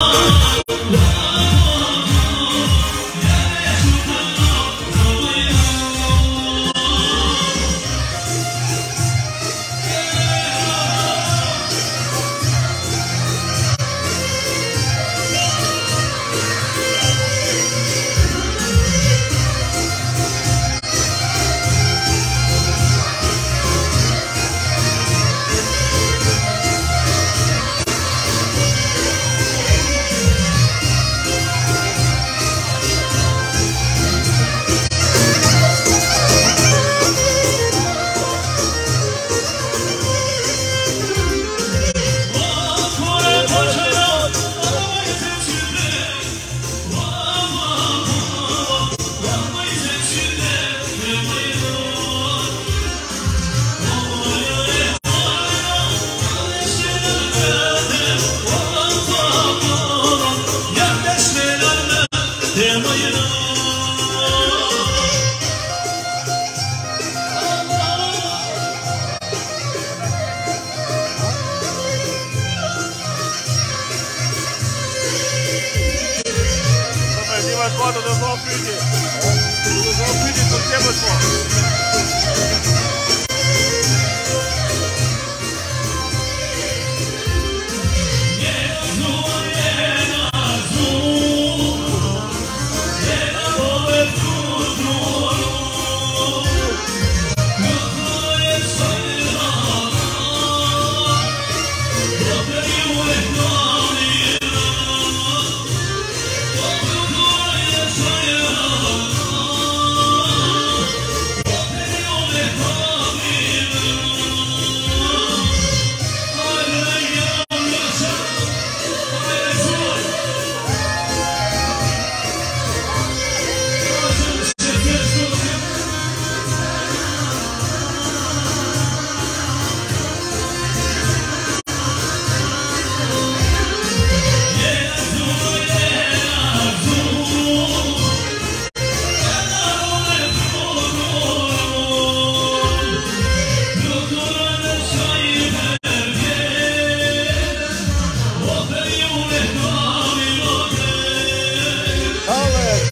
No. Filho. Do tempo,